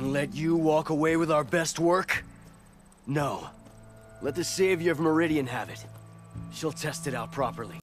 And let you walk away with our best work? No. Let the Savior of Meridian have it. She'll test it out properly.